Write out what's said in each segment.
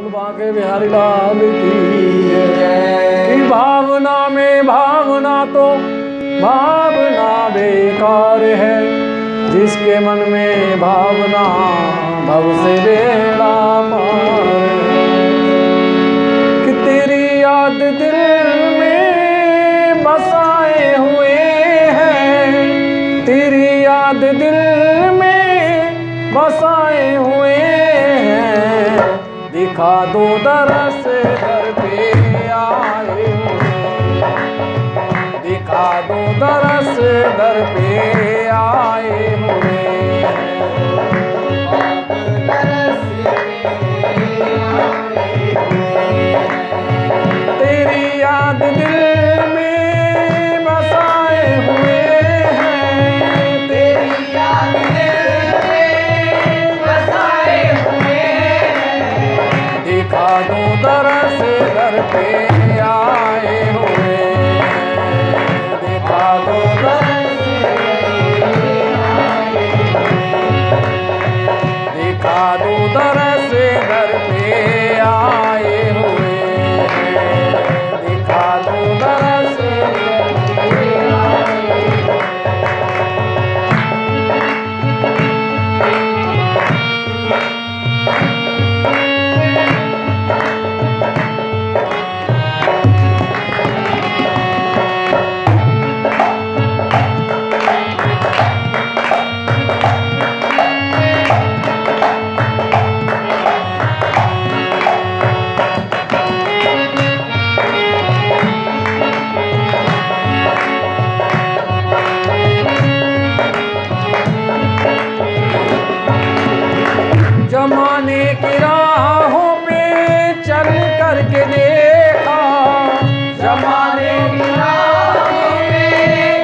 बोल बांके बिहारी लाल की? भावना में भावना तो भावना बेकार है। जिसके मन में भावना, भव से बेड़ा पार कि तेरी याद दिल में बसाए हुए हैं। तेरी याद दिल में बसाए हुए दिखा दो दरस दर पे आए। दिखा दो दरस दर पे आए। दर जमाने की राहों पे चल करके देखा। जमाने की राहों पे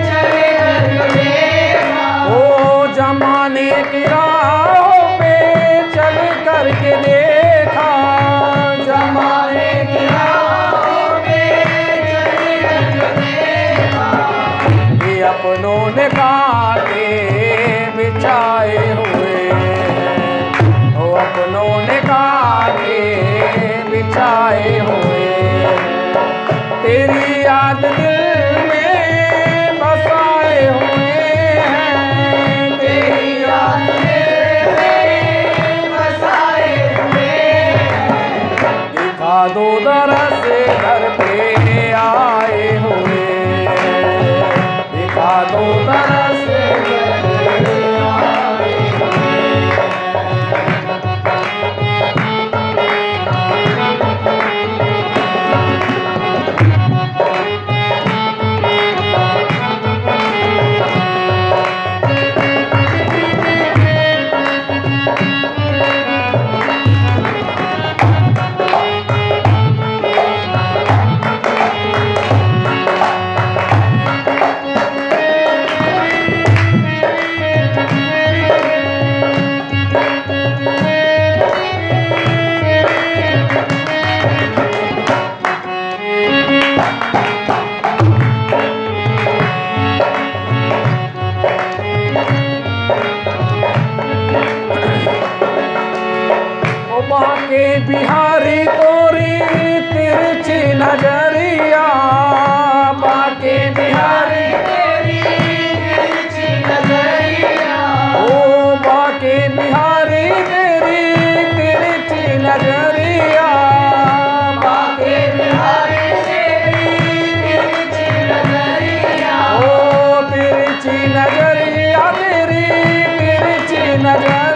चल करके देखा। ओ जमाने की राहों पे चल करके देखा। जमाने की राहों पे चल करके देखा। ये अपनों ने काटे ने बाके बिहारी तोरी तिरछी नज़रिया। बाके बिहारी तेरी तिरछी नज़रिया। बिहारी नज़रिया। तेरी तिरछी नज़रिया।